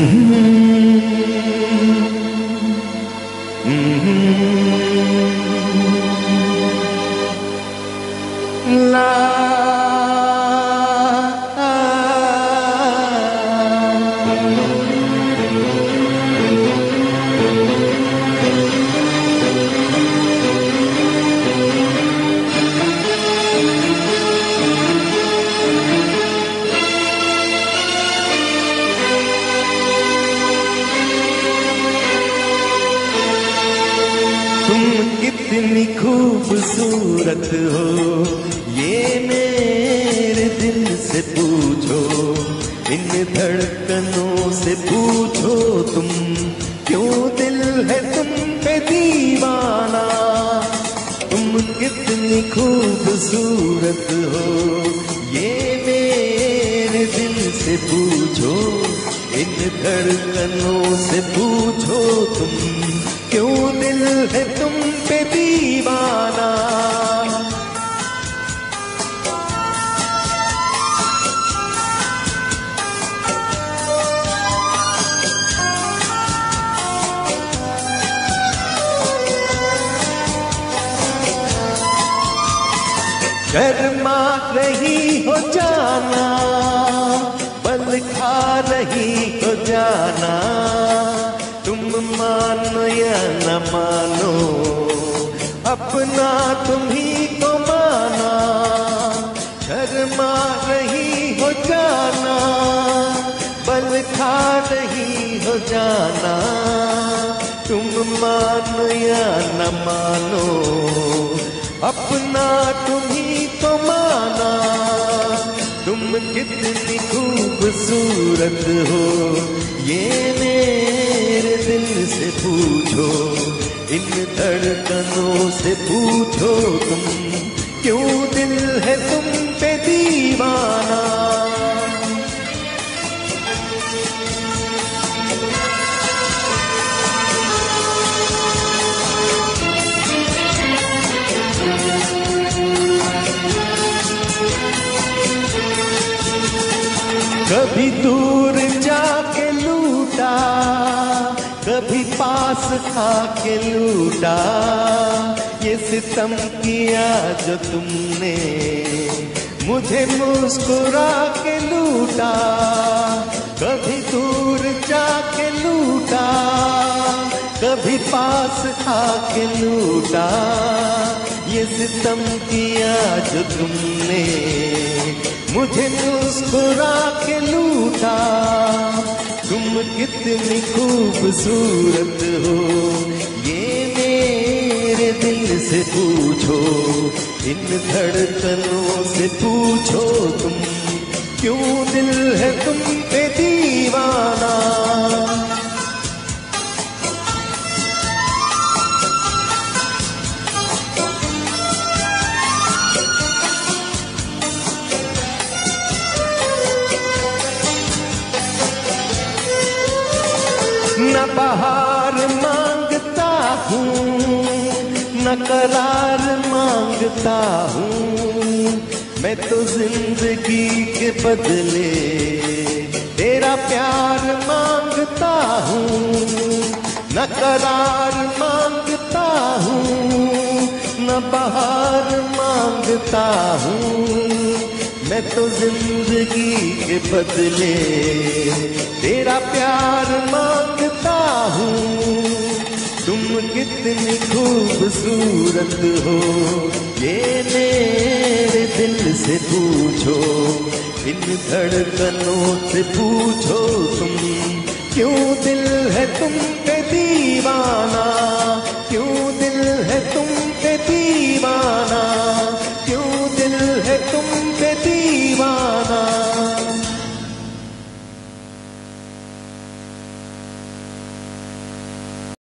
Mm-hmm. Mm-hmm. तुम कितनी खूबसूरत हो। ये मेरे दिल से पूछो, इन धड़कनों से पूछो तुम, क्यों दिल है तुम पे दीवाना? तुम कितनी खूबसूरत हो। ये मेरे दिल से पूछो, इन धड़कनों से पूछो है तुम पे दीवाना। शर्मा रही हो जाना बल खा रही हो जाना। मानो या न मानो, अपना तुम ही को माना। शर्मा रही हो जाना, बल खा रही हो जाना। तुम मानो या न मानो, अपना तुम ही तो माना। तुम कितनी खूबसूरत हो। ये मेरे दिल से पूछो, इन धड़कनों से पूछो तुम, क्यों दिल है तुम पे दीवाना? कभी दूर जाके लूटा, कभी पास आके लूटा। ये सितम किया जो तुमने मुझे मुस्कुरा के लूटा, कभी दूर जाके लूटा, कभी पास आके लूटा। ये सितम किया जो तुमने मुझे मुस्कुरा कितनी खूबसूरत हो। ये मेरे दिल से पूछो, इन धड़कनों से पूछो तुम, क्यों दिल है तुम पे दीवाना? करार माँगता हूँ। मैं तो ज़िंदगी के बदले तेरा प्यार माँगता हूँ। न करार माँगता हूँ, न बहार माँगता हूँ। मैं तो ज़िंदगी के बदले तेरा प्यार माँगता हूँ। कितनी खूबसूरत हो। ये मेरे दिल से पूछो, इन धड़कनों से पूछो तुम, क्यों दिल है तुम पे दीवाना? क्यों दिल है तुम पे दीवाना? क्यों दिल है तुम पे दीवाना